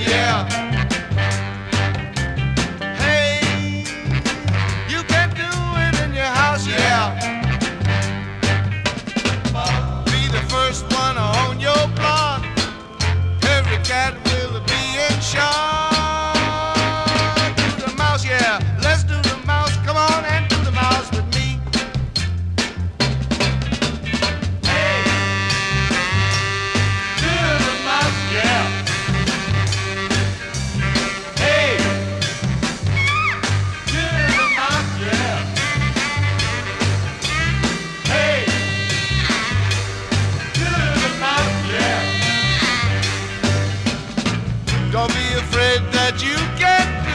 yeah. Don't be afraid that you can't